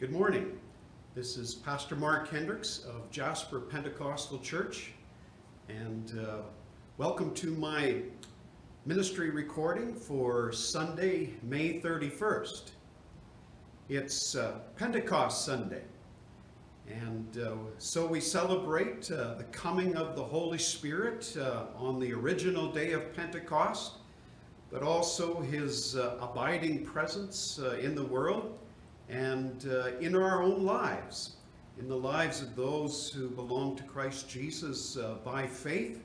Good morning. This is Pastor Mark Hendricks of Jasper Pentecostal Church, and uh, welcome to my ministry recording for Sunday, May 31st. It's uh, Pentecost Sunday, and uh, so we celebrate uh, the coming of the Holy Spirit uh, on the original day of Pentecost, but also his uh, abiding presence in the world and uh, in our own lives, in the lives of those who belong to Christ Jesus uh, by faith,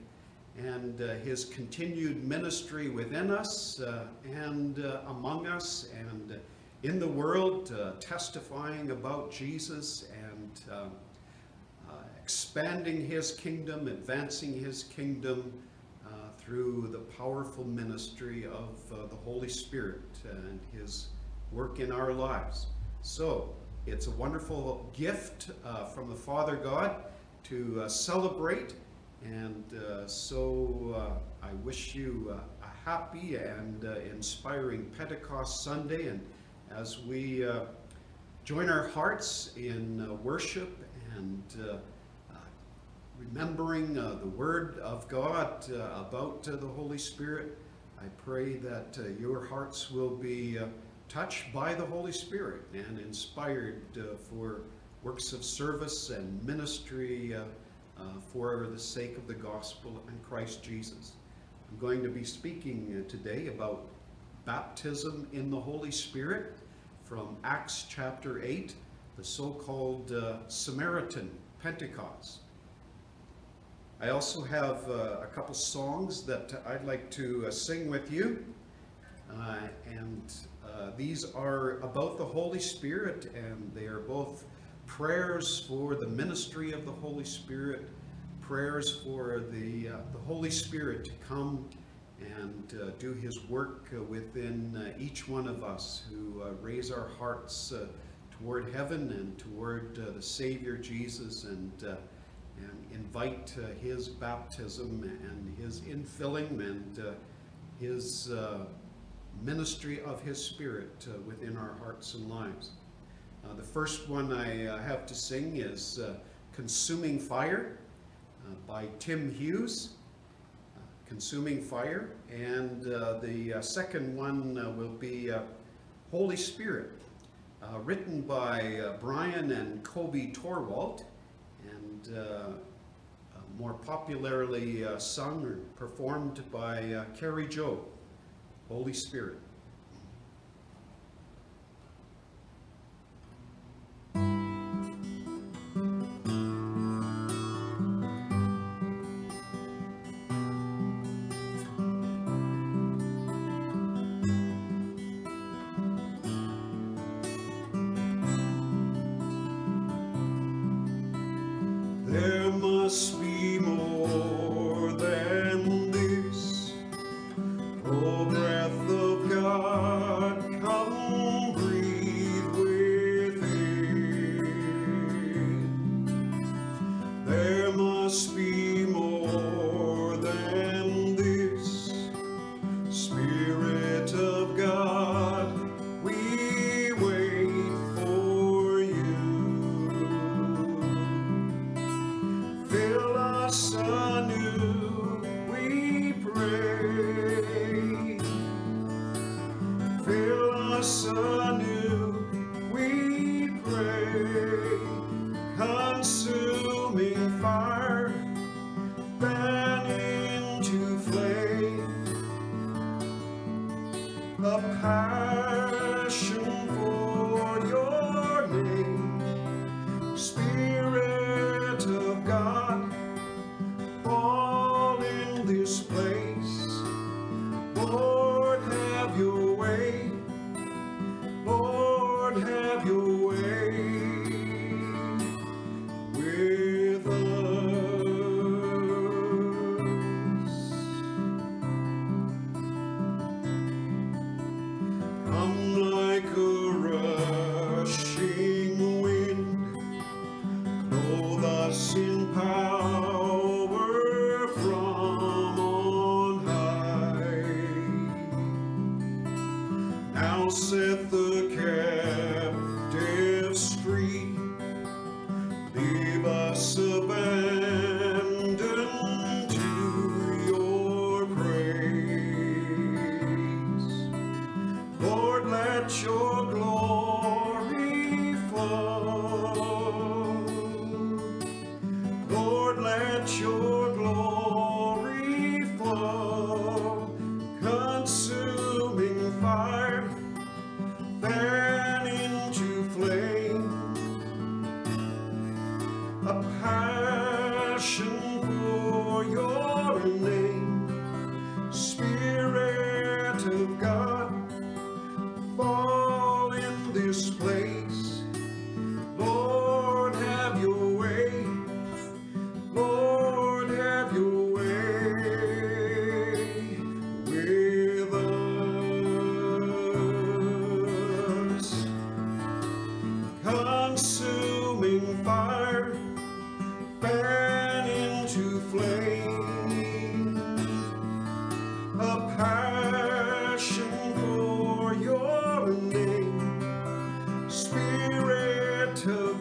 and uh, his continued ministry within us uh, and uh, among us and in the world, uh, testifying about Jesus and um, expanding his kingdom, advancing his kingdom through the powerful ministry of the Holy Spirit and his work in our lives. So, it's a wonderful gift uh, from the Father God to uh, celebrate, and uh, so uh, I wish you uh, a happy and uh, inspiring Pentecost Sunday, and as we join our hearts in worship and remembering the Word of God about the Holy Spirit, I pray that your hearts will be touched by the Holy Spirit and inspired uh, for works of service and ministry uh, uh, for the sake of the gospel and Christ Jesus. I'm going to be speaking uh, today about baptism in the Holy Spirit from Acts chapter 8, the so-called uh, Samaritan Pentecost. I also have uh, a couple songs that I'd like to uh, sing with you. Uh, and uh, these are about the Holy Spirit, and they are both prayers for the ministry of the Holy Spirit, prayers for the, uh, the Holy Spirit to come and uh, do his work uh, within uh, each one of us who raise our hearts toward heaven and toward the Savior Jesus and, and invite his baptism and his infilling and his ministry of his Spirit uh, within our hearts and lives. Uh, the first one I uh, have to sing is uh, Consuming Fire uh, by Tim Hughes. Uh, Consuming Fire. And the second one will be Holy Spirit, written by Bryan and Kobe Torwalt, and more popularly sung or performed by Kari Jobe. Holy Spirit.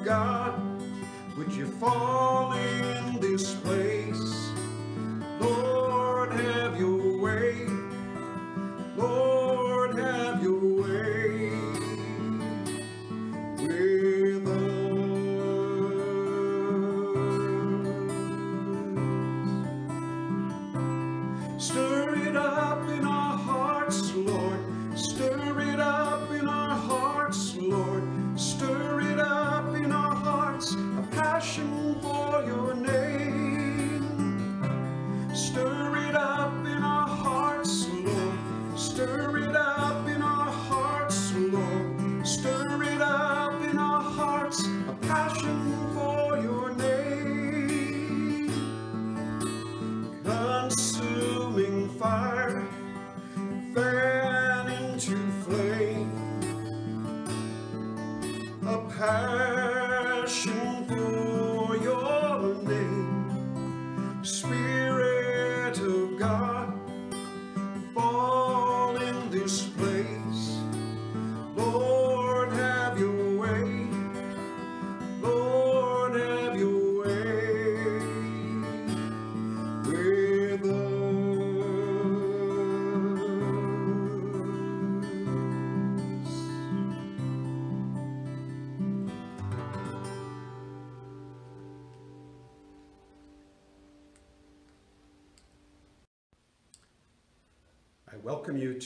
Welcome you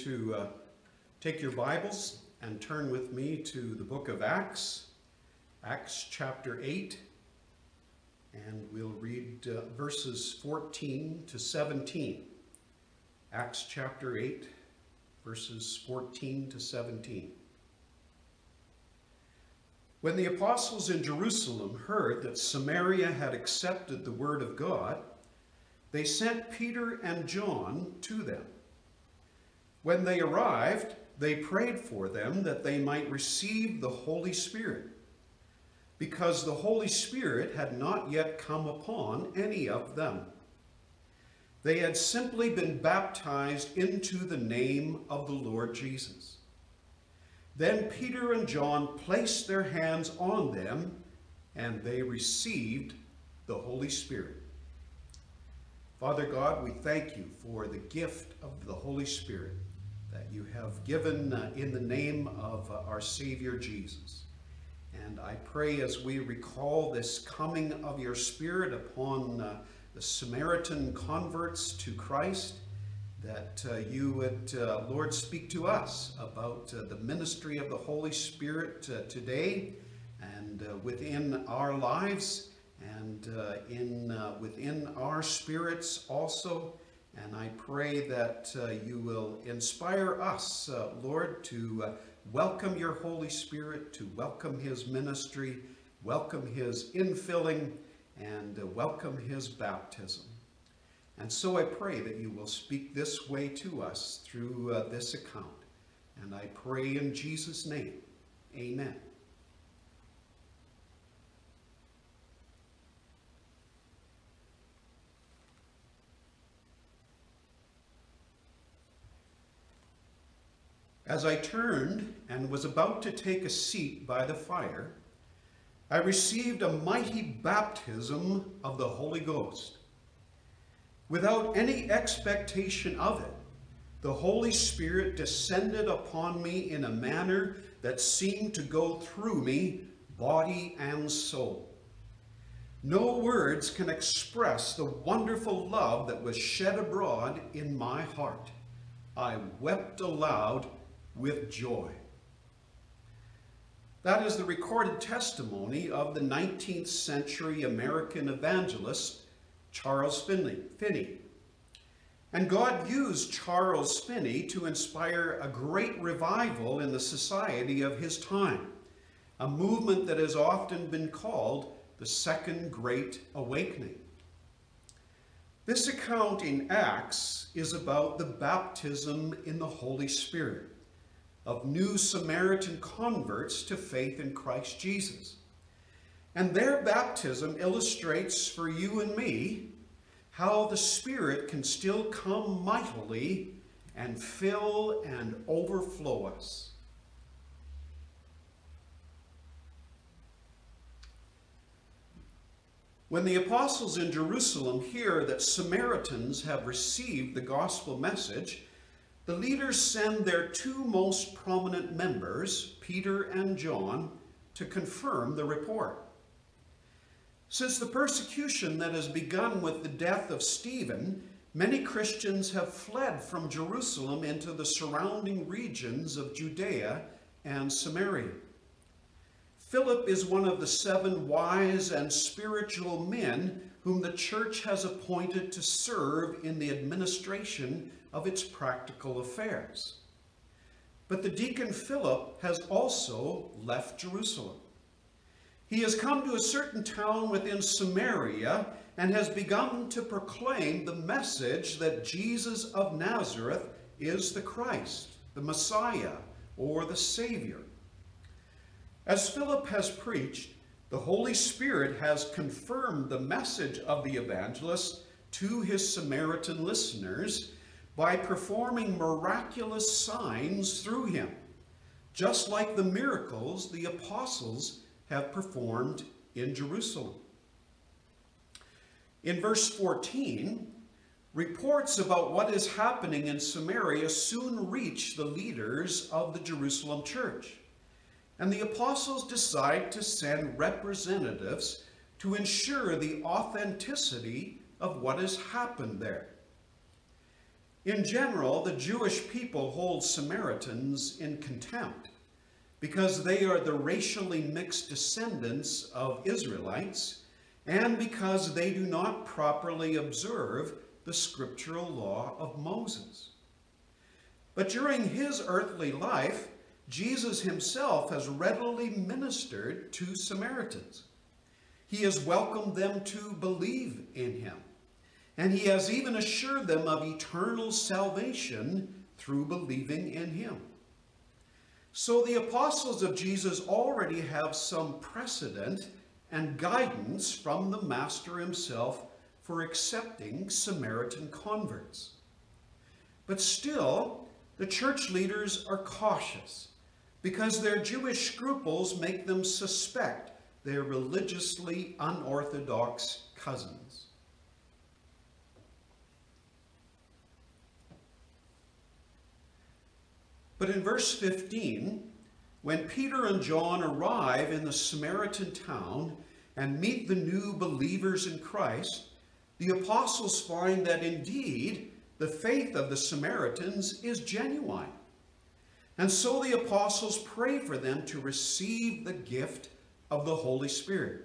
to uh, take your Bibles and turn with me to the book of Acts, Acts chapter 8, and we'll read uh, verses 14 to 17. Acts chapter 8, verses 14 to 17. When the apostles in Jerusalem heard that Samaria had accepted the word of God, they sent Peter and John to them. When they arrived, they prayed for them that they might receive the Holy Spirit, because the Holy Spirit had not yet come upon any of them. They had simply been baptized into the name of the Lord Jesus. Then Peter and John placed their hands on them, and they received the Holy Spirit. Father God, we thank you for the gift of the Holy Spirit that you have given uh, in the name of uh, our Savior Jesus. And I pray as we recall this coming of your Spirit upon uh, the Samaritan converts to Christ, that uh, you would, uh, Lord, speak to us about uh, the ministry of the Holy Spirit today and within our lives and in within our spirits also. And I pray that uh, you will inspire us, uh, Lord, to uh, welcome your Holy Spirit, to welcome his ministry, welcome his infilling, and uh, welcome his baptism. And so I pray that you will speak this way to us through uh, this account. And I pray in Jesus' name, amen. As I turned and was about to take a seat by the fire, I received a mighty baptism of the Holy Ghost. Without any expectation of it, the Holy Spirit descended upon me in a manner that seemed to go through me, body and soul. No words can express the wonderful love that was shed abroad in my heart. I wept aloud with joy. That is the recorded testimony of the 19th century American evangelist Charles Finney. Finney. And God used Charles Finney to inspire a great revival in the society of his time, a movement that has often been called the Second Great Awakening. This account in Acts is about the baptism in the Holy Spirit of new Samaritan converts to faith in Christ Jesus. And their baptism illustrates for you and me how the Spirit can still come mightily and fill and overflow us. When the apostles in Jerusalem hear that Samaritans have received the gospel message, the leaders send their two most prominent members, Peter and John, to confirm the report. Since the persecution that has begun with the death of Stephen, many Christians have fled from Jerusalem into the surrounding regions of Judea and Samaria. Philip is one of the seven wise and spiritual men whom the church has appointed to serve in the administration of its practical affairs. But the deacon Philip has also left Jerusalem. He has come to a certain town within Samaria and has begun to proclaim the message that Jesus of Nazareth is the Christ, the Messiah, or the Savior. As Philip has preached, the Holy Spirit has confirmed the message of the evangelist to his Samaritan listeners by performing miraculous signs through him, just like the miracles the apostles have performed in Jerusalem. In verse 14, reports about what is happening in Samaria soon reach the leaders of the Jerusalem church and the apostles decide to send representatives to ensure the authenticity of what has happened there. In general, the Jewish people hold Samaritans in contempt because they are the racially mixed descendants of Israelites and because they do not properly observe the scriptural law of Moses. But during his earthly life, Jesus himself has readily ministered to Samaritans. He has welcomed them to believe in him. And he has even assured them of eternal salvation through believing in him. So the apostles of Jesus already have some precedent and guidance from the Master himself for accepting Samaritan converts. But still, the church leaders are cautious because their Jewish scruples make them suspect their religiously unorthodox cousins. But in verse 15, when Peter and John arrive in the Samaritan town and meet the new believers in Christ, the apostles find that indeed the faith of the Samaritans is genuine. And so the apostles pray for them to receive the gift of the Holy Spirit.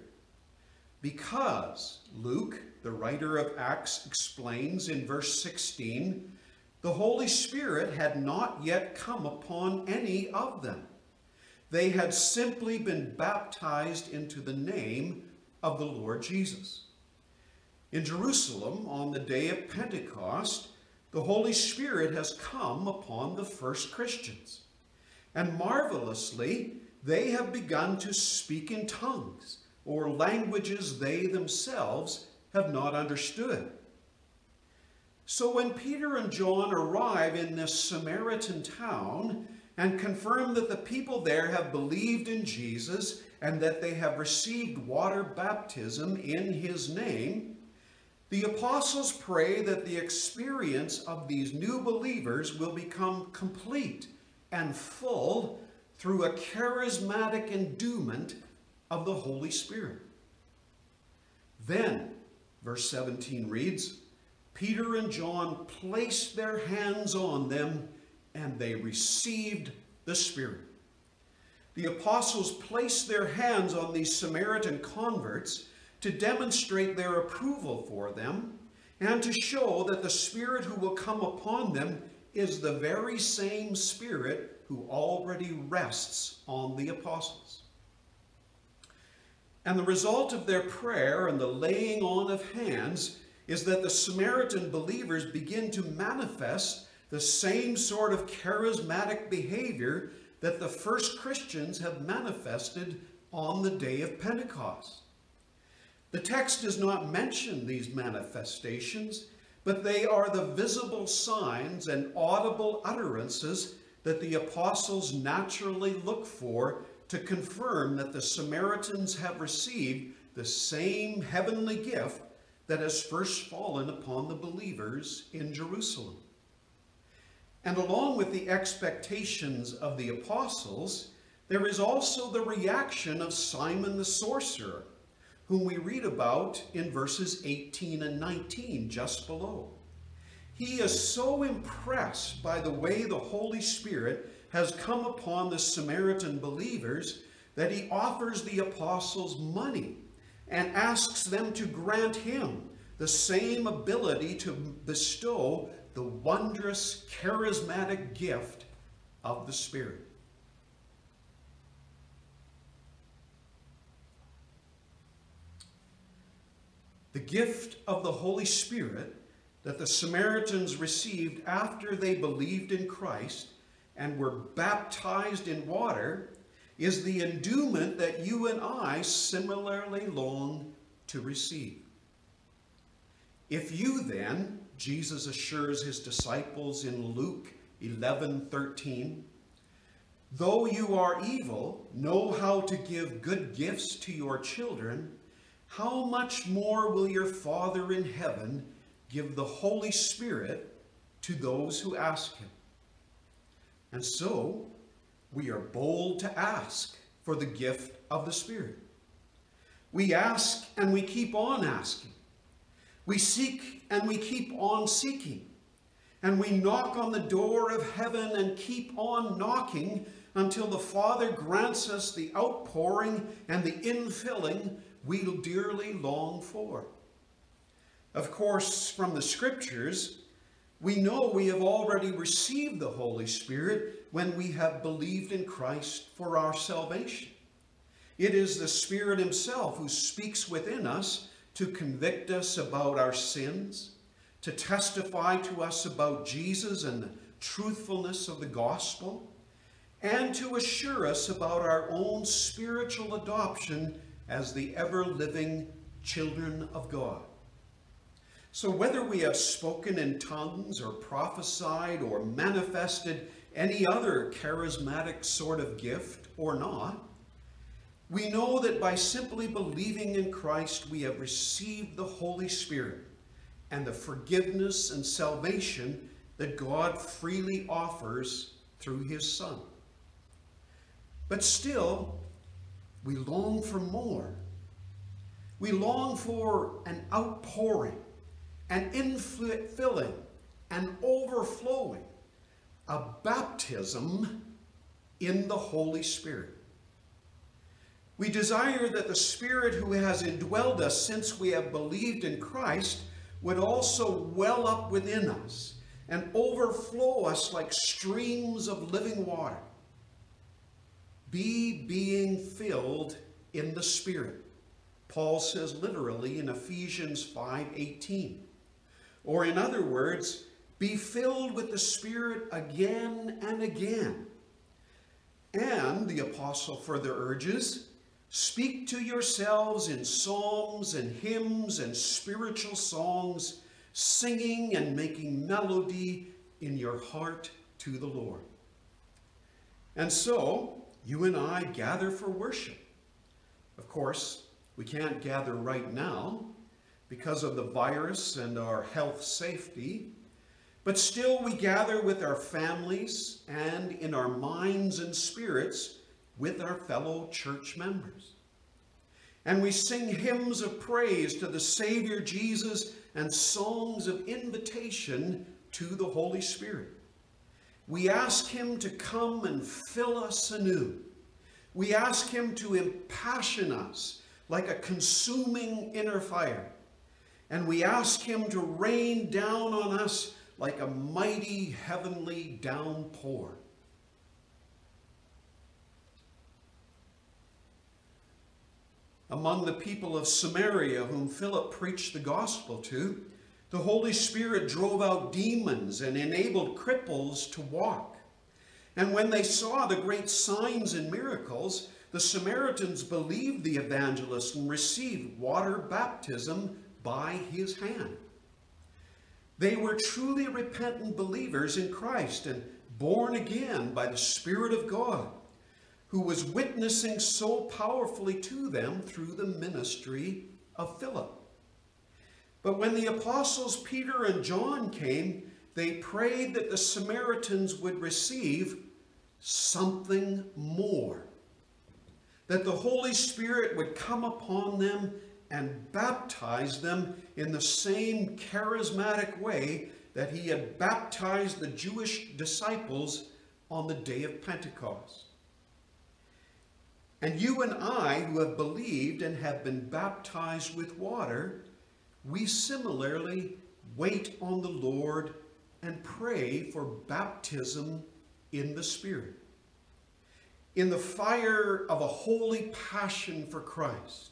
Because Luke, the writer of Acts, explains in verse 16, the Holy Spirit had not yet come upon any of them. They had simply been baptized into the name of the Lord Jesus. In Jerusalem, on the day of Pentecost, the Holy Spirit has come upon the first Christians. And marvelously, they have begun to speak in tongues, or languages they themselves have not understood. So when Peter and John arrive in this Samaritan town and confirm that the people there have believed in Jesus and that they have received water baptism in his name, the apostles pray that the experience of these new believers will become complete and full through a charismatic endowment of the Holy Spirit. Then, verse 17 reads, Peter and John placed their hands on them and they received the Spirit. The apostles placed their hands on these Samaritan converts to demonstrate their approval for them and to show that the Spirit who will come upon them is the very same Spirit who already rests on the apostles. And the result of their prayer and the laying on of hands is that the Samaritan believers begin to manifest the same sort of charismatic behavior that the first Christians have manifested on the day of Pentecost. The text does not mention these manifestations, but they are the visible signs and audible utterances that the apostles naturally look for to confirm that the Samaritans have received the same heavenly gift that has first fallen upon the believers in Jerusalem. And along with the expectations of the apostles, there is also the reaction of Simon the sorcerer, whom we read about in verses 18 and 19 just below. He is so impressed by the way the Holy Spirit has come upon the Samaritan believers that he offers the apostles money and asks them to grant him the same ability to bestow the wondrous charismatic gift of the Spirit. The gift of the Holy Spirit that the Samaritans received after they believed in Christ and were baptized in water is the endowment that you and I similarly long to receive. If you then, Jesus assures his disciples in Luke 11 13, though you are evil, know how to give good gifts to your children, how much more will your Father in heaven give the Holy Spirit to those who ask him? And so, we are bold to ask for the gift of the Spirit. We ask and we keep on asking. We seek and we keep on seeking. And we knock on the door of heaven and keep on knocking until the Father grants us the outpouring and the infilling we dearly long for. Of course, from the scriptures, we know we have already received the Holy Spirit when we have believed in Christ for our salvation. It is the Spirit himself who speaks within us to convict us about our sins, to testify to us about Jesus and the truthfulness of the gospel, and to assure us about our own spiritual adoption as the ever-living children of God. So whether we have spoken in tongues or prophesied or manifested any other charismatic sort of gift or not, we know that by simply believing in Christ, we have received the Holy Spirit and the forgiveness and salvation that God freely offers through his Son. But still, we long for more. We long for an outpouring, an infilling, an overflowing, a baptism in the Holy Spirit. We desire that the Spirit who has indwelled us since we have believed in Christ would also well up within us and overflow us like streams of living water. Be being filled in the Spirit. Paul says literally in Ephesians 5:18. Or in other words, be filled with the Spirit again and again. And the apostle further urges, Speak to yourselves in psalms and hymns and spiritual songs, singing and making melody in your heart to the Lord. And so, you and I gather for worship. Of course, we can't gather right now because of the virus and our health safety, but still we gather with our families and in our minds and spirits with our fellow church members. And we sing hymns of praise to the Savior Jesus and songs of invitation to the Holy Spirit. We ask him to come and fill us anew. We ask him to impassion us like a consuming inner fire. And we ask him to rain down on us like a mighty heavenly downpour. Among the people of Samaria whom Philip preached the gospel to, the Holy Spirit drove out demons and enabled cripples to walk. And when they saw the great signs and miracles, the Samaritans believed the evangelist and received water baptism by his hand. They were truly repentant believers in Christ and born again by the Spirit of God, who was witnessing so powerfully to them through the ministry of Philip. But when the apostles Peter and John came, they prayed that the Samaritans would receive something more. That the Holy Spirit would come upon them and baptize them in the same charismatic way that he had baptized the Jewish disciples on the day of Pentecost. And you and I, who have believed and have been baptized with water, we similarly wait on the Lord and pray for baptism in the Spirit. In the fire of a holy passion for Christ.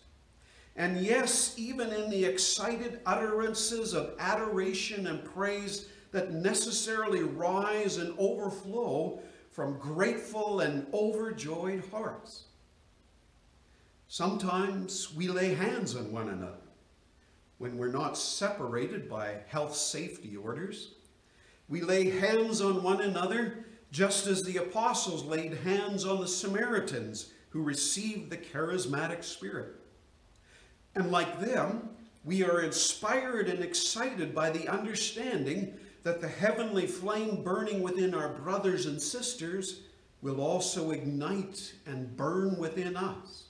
And yes, even in the excited utterances of adoration and praise that necessarily rise and overflow from grateful and overjoyed hearts. Sometimes we lay hands on one another when we're not separated by health safety orders. We lay hands on one another just as the apostles laid hands on the Samaritans who received the charismatic spirit. And like them, we are inspired and excited by the understanding that the heavenly flame burning within our brothers and sisters will also ignite and burn within us.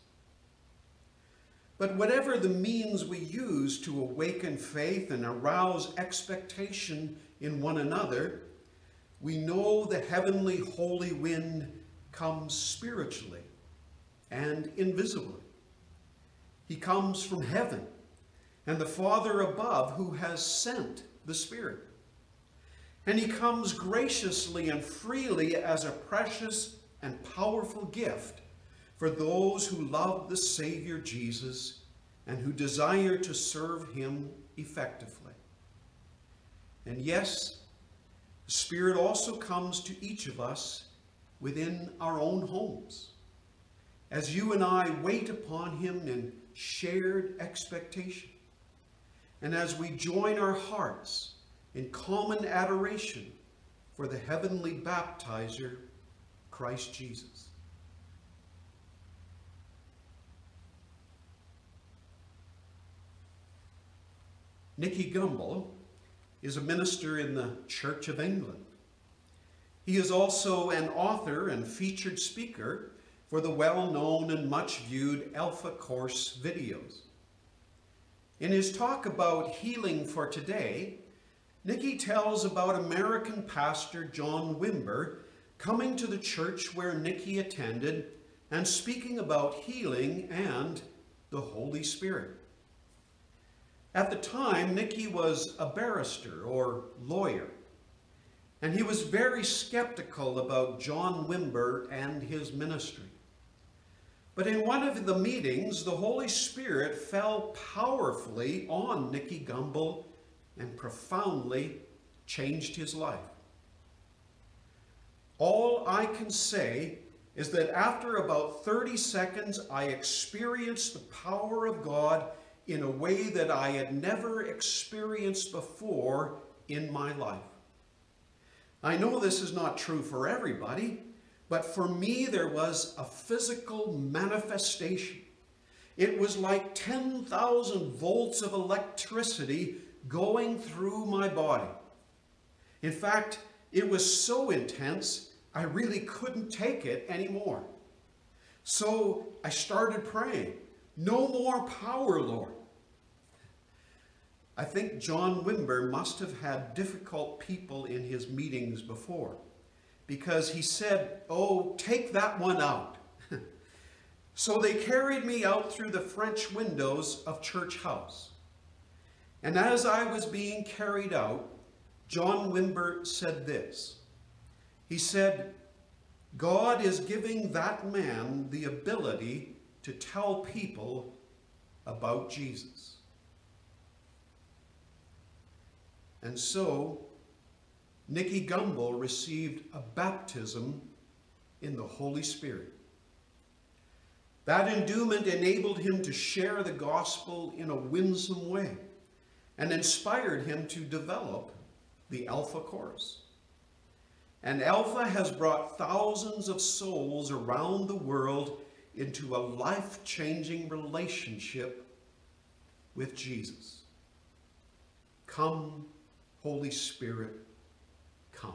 But whatever the means we use to awaken faith and arouse expectation in one another, we know the heavenly holy wind comes spiritually and invisibly. He comes from heaven and the Father above who has sent the Spirit. And he comes graciously and freely as a precious and powerful gift for those who love the Savior Jesus and who desire to serve him effectively. And yes, the Spirit also comes to each of us within our own homes. As you and I wait upon him in shared expectation, and as we join our hearts in common adoration for the heavenly baptizer, Christ Jesus. Nicky Gumbel is a minister in the Church of England. He is also an author and featured speaker for the well-known and much-viewed Alpha Course videos. In his talk about healing for today, Nicky tells about American pastor John Wimber coming to the church where Nicky attended and speaking about healing and the Holy Spirit. At the time, Nicky was a barrister or lawyer, and he was very skeptical about John Wimber and his ministry. But in one of the meetings, the Holy Spirit fell powerfully on Nicky Gumbel and profoundly changed his life. All I can say is that after about 30 seconds, I experienced the power of God in a way that I had never experienced before in my life. I know this is not true for everybody, but for me there was a physical manifestation. It was like 10,000 volts of electricity going through my body. In fact, it was so intense, I really couldn't take it anymore. So I started praying, No more power, Lord. I think John Wimber must have had difficult people in his meetings before because he said, Oh, take that one out. so they carried me out through the French windows of Church House. And as I was being carried out, John Wimber said this. He said, God is giving that man the ability to tell people about Jesus. And so, Nicky Gumbel received a baptism in the Holy Spirit. That endowment enabled him to share the gospel in a winsome way and inspired him to develop the Alpha Course. And Alpha has brought thousands of souls around the world into a life-changing relationship with Jesus. Come, Holy Spirit, come.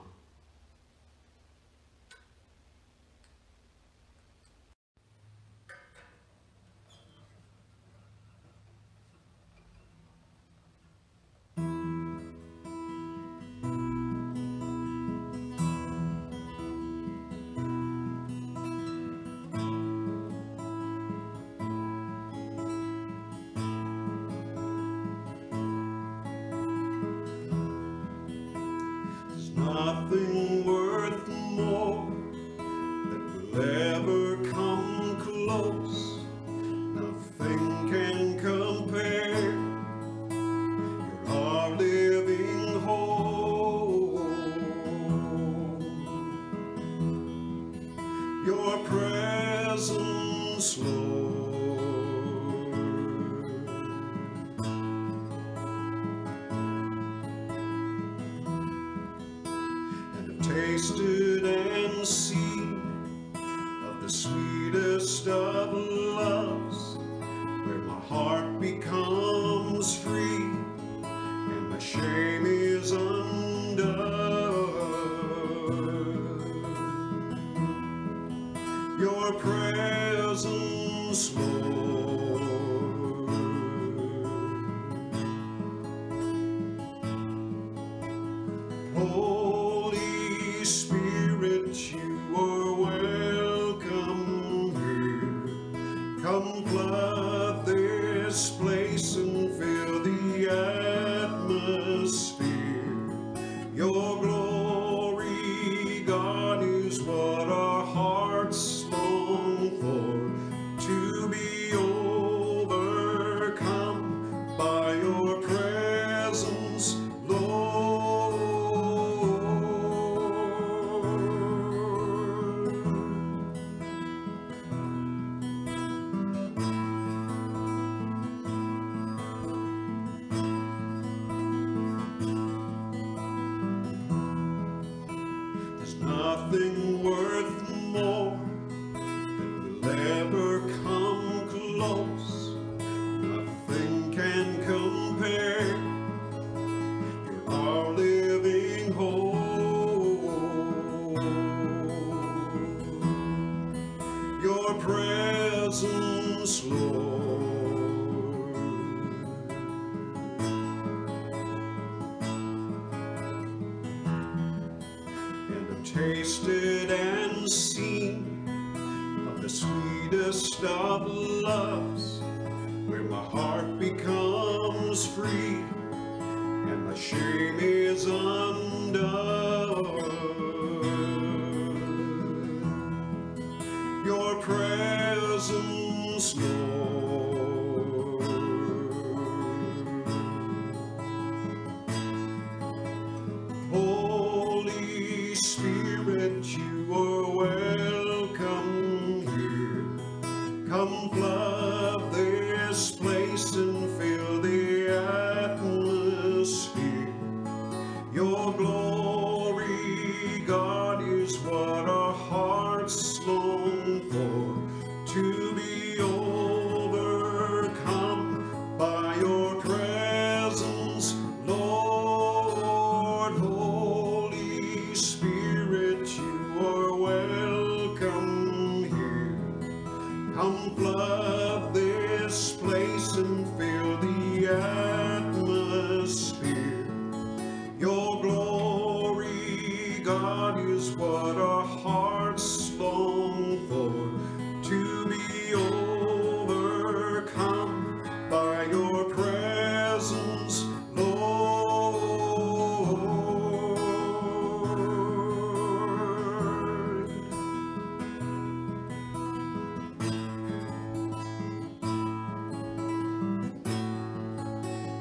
Your glory.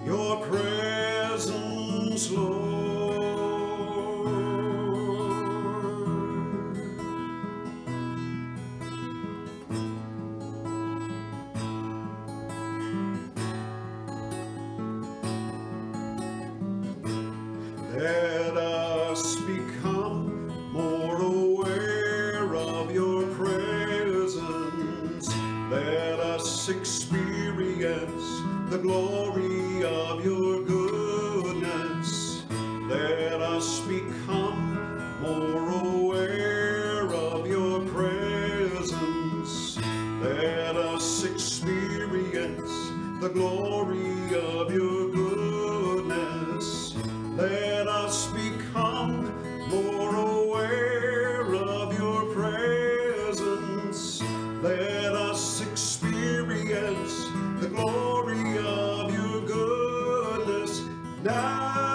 your presence, Lord. die.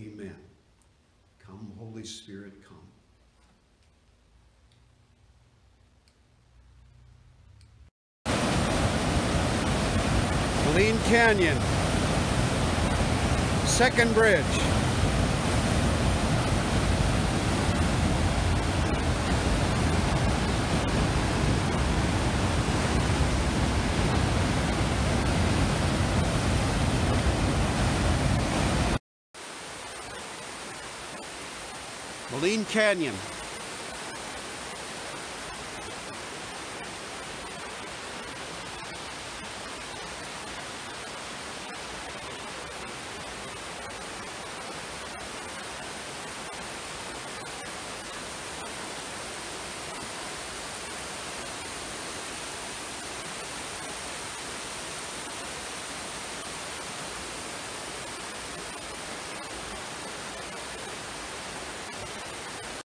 Amen. Come, Holy Spirit, come. Lean Canyon, Second Bridge. Lean Canyon.